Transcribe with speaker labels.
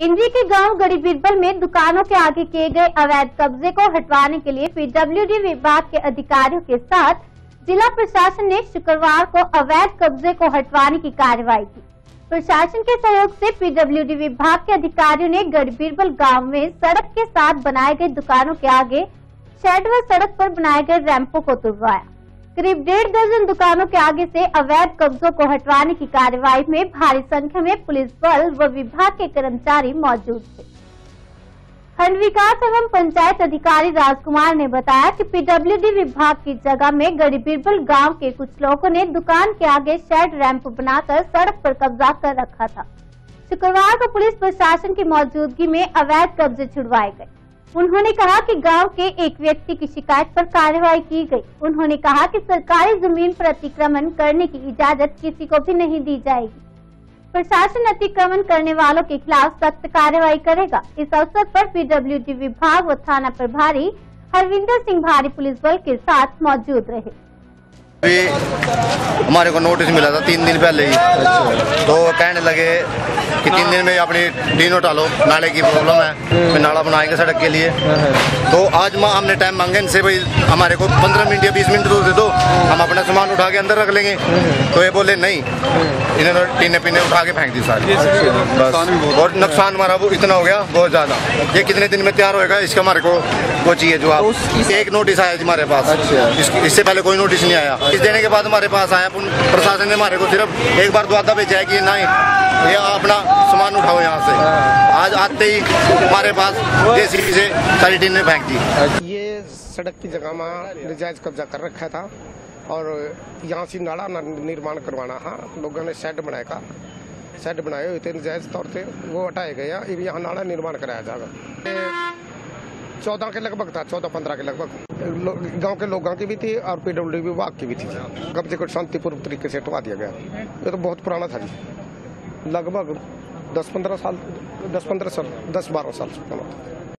Speaker 1: इंद्री के गाँव गड़ी बिरबल में दुकानों के आगे किए गए अवैध कब्जे को हटवाने के लिए पीडब्ल्यूडी विभाग के अधिकारियों के साथ जिला प्रशासन ने शुक्रवार को अवैध कब्जे को हटवाने की कार्रवाई की। प्रशासन के सहयोग से पीडब्ल्यूडी विभाग के अधिकारियों ने गढ़ बिरबल गाँव में सड़क के साथ बनाए गए दुकानों के आगे शेड व सड़क पर बनाए गए रैंपों को तुड़वाया। करीब डेढ़ दर्जन दुकानों के आगे से अवैध कब्जों को हटवाने की कार्रवाई में भारी संख्या में पुलिस बल व विभाग के कर्मचारी मौजूद थे। खंड विकास एवं पंचायत अधिकारी राजकुमार ने बताया कि पीडब्ल्यूडी विभाग की जगह में गड़ी बिरबल गाँव के कुछ लोगों ने दुकान के आगे शेड रैंप बनाकर सड़क पर कब्जा कर रखा था। शुक्रवार को पुलिस प्रशासन की मौजूदगी में अवैध कब्जे छुड़वाए गए। उन्होंने कहा कि गाँव के एक व्यक्ति की शिकायत पर कार्रवाई की गई। उन्होंने कहा कि सरकारी ज़मीन पर अतिक्रमण करने की इजाज़त किसी को भी नहीं दी जाएगी। प्रशासन अतिक्रमण करने वालों के खिलाफ सख्त कार्रवाई करेगा। इस अवसर पर पीडब्ल्यूडी विभाग व थाना प्रभारी हरविंदर सिंह भारी पुलिस बल के साथ मौजूद रहे।
Speaker 2: हमारे को नोटिस मिला था, तीन दिन पहले ही। तो कहने लगे कि तीन दिन में अपनी टीन उठा लो नाले की प्रॉब्लम है फिर नाला बनाएँगे सड़क के लिए। तो आज माँ हमने टाइम मांगे इनसे भाई हमारे को पंद्रह मिनट या बीस मिनट दूर दे दो हम अपना सामान उठा के अंदर रख लेंगे। तो ये बोले नहीं इन्होंने टीने पीने उठा के फेंक दी सारी। बस। और नुकसान हमारा वो इतना हो गया बहुत ज़्यादा। ये कितने दिन में तैयार होएगा इसका हमारे को वो चाहिए जो आप एक नोटिस आया जी हमारे पास। इससे पहले कोई नोटिस नहीं आया। इस देने के बाद हमारे पास आया प्रशासन ने हमारे को सिर्फ़ एक बार वादा भेजा है कि नहीं ये अपना सामान उठाओ यहाँ से। आज आते ही हमारे पास जेसीबी से सारी टीन ने फेंक दी।
Speaker 3: ये सड़क की जगह में नजायज कब्जा कर रखा था और यहाँ से नाला न- निर्माण करवाना था। लोगों ने शेड बनाएगा शेड बनाए हुए थे नजायज तौर पे वो हटाए गए हैं। अब यहाँ नाला निर्माण कराया जाएगा। चौदह के लगभग था चौदह पंद्रह के लगभग। गाँव के लोगों की भी थी और पीडब्ल्यू विभाग की भी थी। कब्जे को शांतिपूर्वक तरीके से हटवा दिया गया। ये तो बहुत पुराना था जी। लगभग दस पंद्रह साल दस पंद्रह साल दस बारह साल से पुराना था।